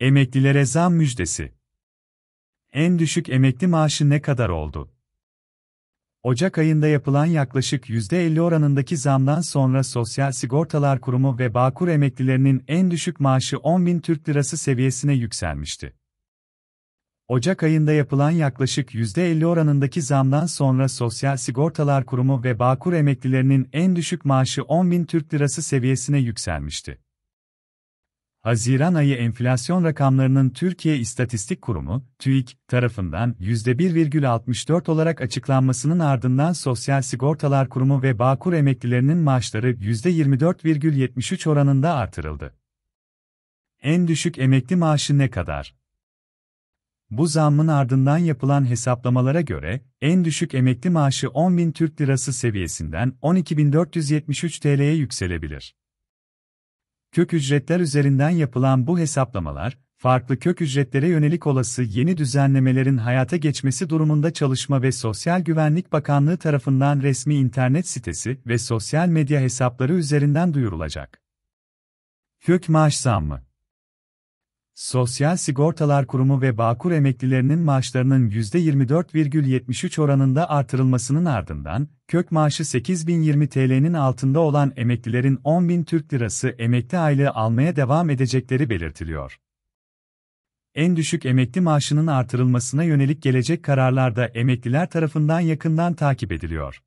Emeklilere zam müjdesi. En düşük emekli maaşı ne kadar oldu? Ocak ayında yapılan yaklaşık %50 oranındaki zamdan sonra Sosyal Sigortalar Kurumu ve Bağkur emeklilerinin en düşük maaşı 10.000 Türk Lirası seviyesine yükselmişti. Ocak ayında yapılan yaklaşık %50 oranındaki zamdan sonra Sosyal Sigortalar Kurumu ve Bağkur emeklilerinin en düşük maaşı 10.000 Türk Lirası seviyesine yükselmişti. Haziran ayı enflasyon rakamlarının Türkiye İstatistik Kurumu, TÜİK, tarafından %1,64 olarak açıklanmasının ardından Sosyal Sigortalar Kurumu ve Bağkur emeklilerinin maaşları %24,73 oranında artırıldı. En düşük emekli maaşı ne kadar? Bu zammın ardından yapılan hesaplamalara göre, en düşük emekli maaşı 10.000 Türk Lirası seviyesinden 12.473 TL'ye yükselebilir. Kök ücretler üzerinden yapılan bu hesaplamalar, farklı kök ücretlere yönelik olası yeni düzenlemelerin hayata geçmesi durumunda Çalışma ve Sosyal Güvenlik Bakanlığı tarafından resmi internet sitesi ve sosyal medya hesapları üzerinden duyurulacak. Kök maaş zammı Sosyal Sigortalar Kurumu ve Bağkur emeklilerinin maaşlarının %24,73 oranında artırılmasının ardından, kök maaşı 8020 TL'nin altında olan emeklilerin 10.000 Türk Lirası emekli aylığı almaya devam edecekleri belirtiliyor. En düşük emekli maaşının artırılmasına yönelik gelecek kararlar da emekliler tarafından yakından takip ediliyor.